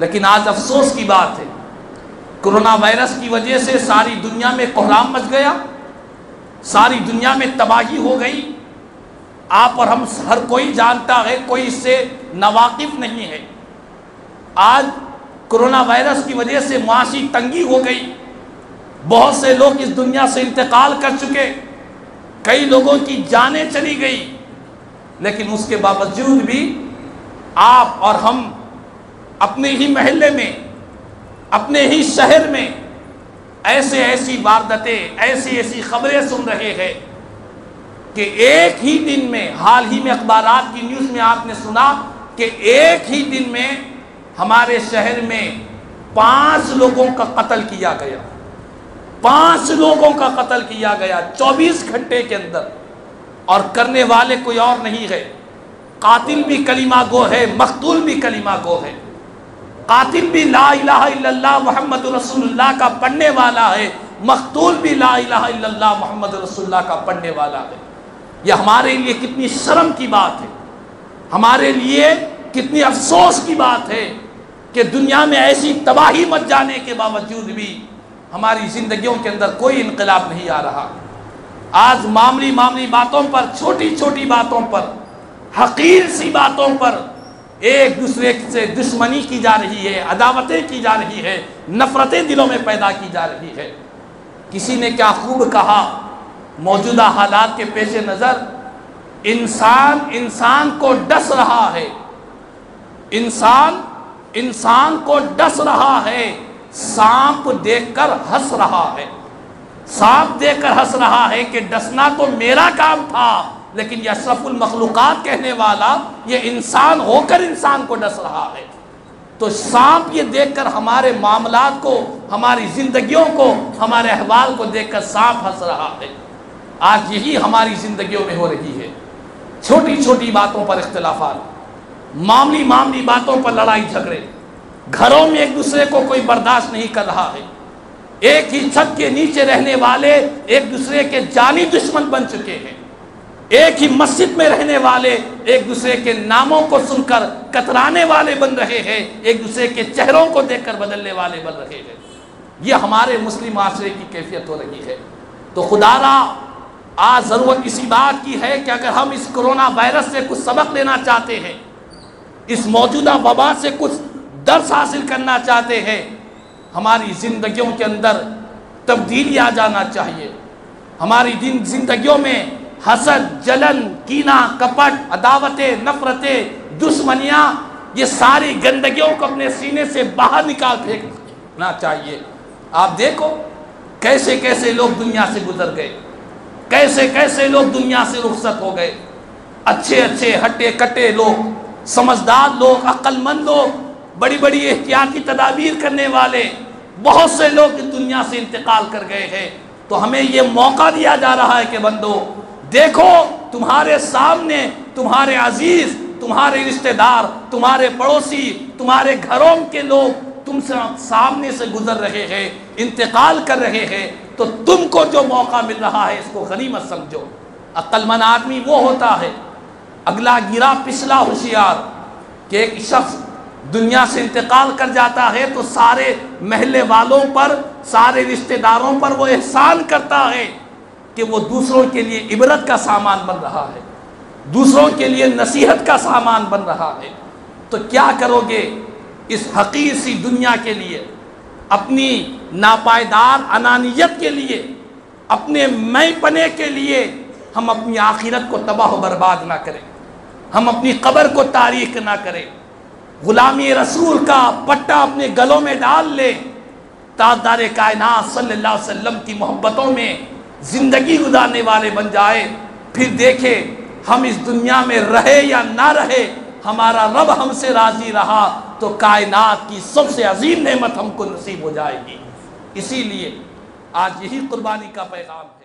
लेकिन आज अफसोस की बात है। कोरोना वायरस की वजह से सारी दुनिया में कोहराम मच गया, सारी दुनिया में तबाही हो गई। आप और हम हर कोई जानता है, कोई इससे नवाकिफ नहीं है। आज कोरोना वायरस की वजह से मुआशी तंगी हो गई। बहुत से लोग इस दुनिया से इंतकाल कर चुके। कई लोगों की जानें चली गई। लेकिन उसके बावजूद भी आप और हम अपने ही महल्ले में, अपने ही शहर में ऐसे ऐसी वारदातें, ऐसी ऐसी खबरें सुन रहे हैं कि एक ही दिन में, हाल ही में अखबार की न्यूज़ में आपने सुना कि एक ही दिन में हमारे शहर में पाँच लोगों का कत्ल किया गया। पाँच लोगों का कत्ल किया गया 24 घंटे के अंदर। और करने वाले कोई और नहीं है। कातिल भी कलीमा गो है, मकतूल भी कलीमा गो है। कातिल भी ला मोहम्मद रसूलुल्लाह का पढ़ने वाला है, मकतूल भी ला मोहम्मद रसूलुल्लाह का पढ़ने वाला है। यह हमारे लिए कितनी शर्म की बात है। हमारे लिए कितनी अफसोस की बात है कि दुनिया में ऐसी तबाही मच जाने के बावजूद भी हमारी ज़िंदगियों के अंदर कोई इनकलाब नहीं आ रहा। आज मामली मामली बातों पर छोटी छोटी बातों पर हकीर सी बातों पर एक दूसरे से दुश्मनी की जा रही है, अदावतें की जा रही है, नफरतें दिलों में पैदा की जा रही है। किसी ने क्या खूब कहा? मौजूदा हालात के पेश नज़र, इंसान इंसान को डस रहा है। इंसान इंसान को डस रहा है, सांप देखकर हंस रहा है। सांप देखकर हंस रहा है कि डसना तो मेरा काम था। लेकिन यह अशरफुल मखलूक़ात कहने वाला ये इंसान होकर इंसान को डस रहा है। तो सांप ये देखकर हमारे मामला को, हमारी ज़िंदगियों को, हमारे अहवाल को देखकर सांप हंस रहा है। आज यही हमारी ज़िंदगियों में हो रही है। छोटी छोटी बातों पर इख्तलाफात, मामली मामली बातों पर लड़ाई झगड़े। घरों में एक दूसरे को कोई बर्दाश्त नहीं कर रहा है। एक ही छत के नीचे रहने वाले एक दूसरे के जानी दुश्मन बन चुके हैं। एक ही मस्जिद में रहने वाले एक दूसरे के नामों को सुनकर कतराने वाले बन रहे हैं, एक दूसरे के चेहरों को देखकर बदलने वाले बन रहे हैं। ये हमारे मुस्लिम माशरे की कैफियत हो रही है। तो खुदारा, आज ज़रूरत इसी बात की है कि अगर हम इस कोरोना वायरस से कुछ सबक लेना चाहते हैं, इस मौजूदा वबा से कुछ दर्स हासिल करना चाहते हैं, हमारी ज़िंदगियों के अंदर तब्दीली आ जाना चाहिए। हमारी दिन जिंदगियों में हसद जलन, कीना, कपट, अदावतें, नफरतें, दुश्मनियाँ, ये सारी गंदगियों को अपने सीने से बाहर निकाल फेंकना चाहिए। आप देखो, कैसे कैसे लोग दुनिया से गुजर गए, कैसे कैसे लोग दुनिया से रुखसत हो गए। अच्छे अच्छे हटे कट्टे लोग, समझदार लोग, अक्लमंद लोग, बड़ी बड़ी एहतियाती तदाबीर करने वाले, बहुत से लोग दुनिया से इंतकाल कर गए हैं। तो हमें ये मौका दिया जा रहा है कि बंदो देखो, तुम्हारे सामने तुम्हारे अज़ीज़, तुम्हारे रिश्तेदार, तुम्हारे पड़ोसी, तुम्हारे घरों के लोग तुमसे सामने से गुजर रहे हैं, इंतकाल कर रहे हैं तो तुमको जो मौका मिल रहा है इसको गनीमत समझो। अक्लमंद आदमी वो होता है। अगला गिरा पिछला होशियार कि एक शख्स दुनिया से इंतकाल कर जाता है तो सारे महल्ले वालों पर, सारे रिश्तेदारों पर वो एहसान करता है। कि वो दूसरों के लिए इबरत का सामान बन रहा है, दूसरों के लिए नसीहत का सामान बन रहा है तो क्या करोगे इस हकीर सी दुनिया के लिए, अपनी नापायदार अनानियत के लिए, अपने मैं पने के लिए हम अपनी आखिरत को तबाह बर्बाद ना करें, हम अपनी कब्र को तारीख ना करें, गुलामी रसूल का पट्टा अपने गलों में डाल ले, तादार कायनात सल्लल्लाहु अलैहि वसल्लम की मोहब्बतों में ज़िंदगी गुजारने वाले बन जाए, फिर देखे हम इस दुनिया में रहे या ना रहे, हमारा रब हमसे राज़ी रहा तो कायनात की सबसे अजीम नेमत हमको नसीब हो जाएगी। इसीलिए आज यही कुर्बानी का पैगाम।